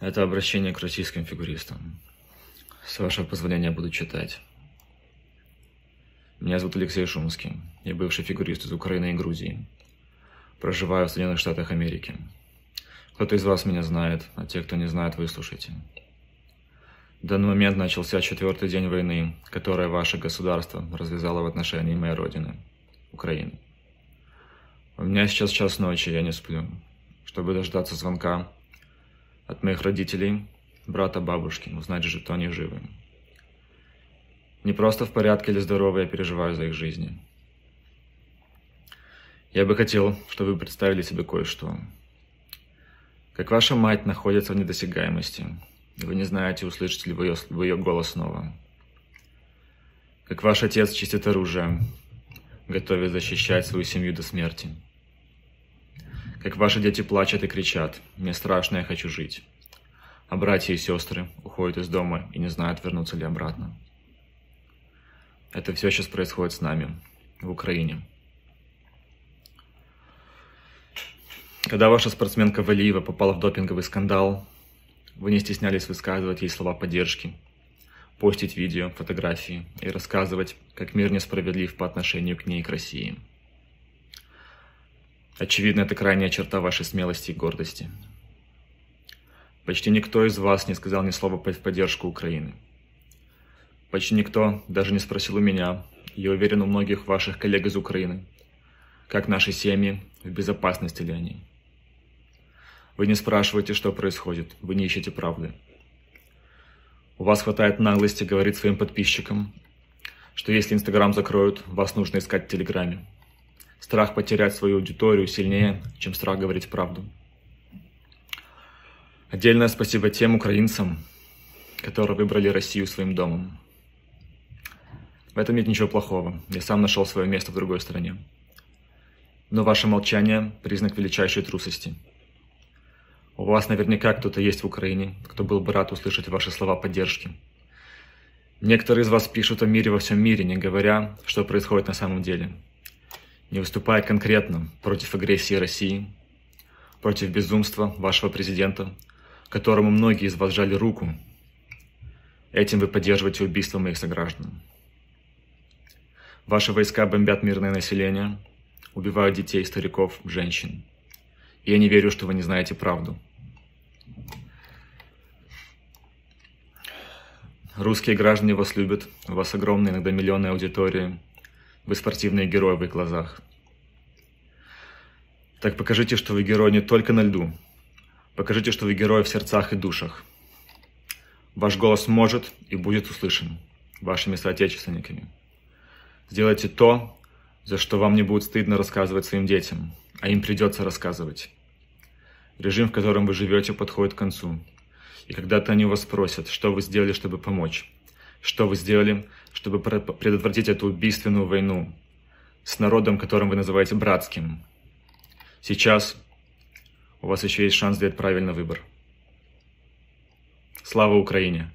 Это обращение к российским фигуристам. С вашего позволения буду читать. Меня зовут Алексей Шумский. Я бывший фигурист из Украины и Грузии. Проживаю в Соединенных Штатах Америки. Кто-то из вас меня знает, а те, кто не знает, выслушайте. В данный момент начался четвертый день войны, которое ваше государство развязало в отношении моей родины, Украины. У меня сейчас час ночи, я не сплю. Чтобы дождаться звонка от моих родителей, брата, бабушки, узнать, что они живы. Не просто в порядке или здоровы, я переживаю за их жизни. Я бы хотел, чтобы вы представили себе кое-что. Как ваша мать находится в недосягаемости, и вы не знаете, услышите ли вы ее, вы ее голос снова. Как ваш отец чистит оружие, готовясь защищать свою семью до смерти. Как ваши дети плачут и кричат «Мне страшно, я хочу жить». А братья и сестры уходят из дома и не знают, вернуться ли обратно. Это все сейчас происходит с нами, в Украине. Когда ваша спортсменка Валиева попала в допинговый скандал, вы не стеснялись высказывать ей слова поддержки, постить видео, фотографии и рассказывать, как мир несправедлив по отношению к ней и к России. Очевидно, это крайняя черта вашей смелости и гордости. Почти никто из вас не сказал ни слова в поддержку Украины. Почти никто даже не спросил у меня, я уверен у многих ваших коллег из Украины, как наши семьи, в безопасности ли они. Вы не спрашиваете, что происходит, вы не ищете правды. У вас хватает наглости говорить своим подписчикам, что если Инстаграм закроют, вас нужно искать в Телеграме. Страх потерять свою аудиторию сильнее, чем страх говорить правду. Отдельное спасибо тем украинцам, которые выбрали Россию своим домом. В этом нет ничего плохого. Я сам нашел свое место в другой стране. Но ваше молчание – признак величайшей трусости. У вас наверняка кто-то есть в Украине, кто был бы рад услышать ваши слова поддержки. Некоторые из вас пишут о мире во всем мире, не говоря, что происходит на самом деле – не выступая конкретно против агрессии России, против безумства вашего президента, которому многие из вас жали руку, этим вы поддерживаете убийство моих сограждан. Ваши войска бомбят мирное население, убивают детей, стариков, женщин. И я не верю, что вы не знаете правду. Русские граждане вас любят, у вас огромная, иногда миллионная аудитория – вы спортивные герои в их глазах. Так покажите, что вы герой не только на льду. Покажите, что вы герой в сердцах и душах. Ваш голос может и будет услышан вашими соотечественниками. Сделайте то, за что вам не будет стыдно рассказывать своим детям, а им придется рассказывать. Режим, в котором вы живете, подходит к концу. И когда-то они вас спросят, что вы сделали, чтобы помочь. Что вы сделали, чтобы предотвратить эту убийственную войну с народом, которым вы называете братским? Сейчас у вас еще есть шанс сделать правильный выбор. Слава Украине!